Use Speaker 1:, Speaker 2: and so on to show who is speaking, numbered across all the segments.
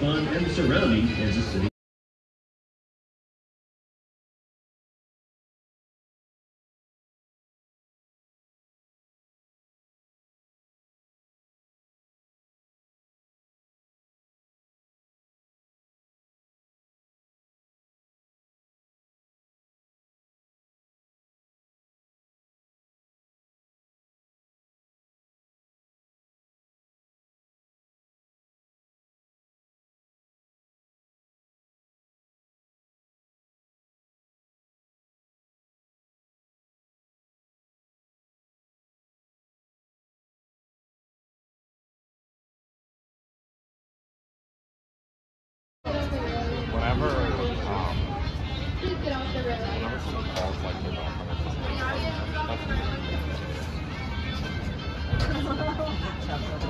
Speaker 1: fun and the surrounding Kansas City.
Speaker 2: Whenever, um, whenever someone calls like their girlfriend or something, that's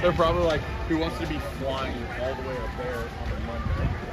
Speaker 2: They're probably like, who wants to be flying all the way up there on a Monday?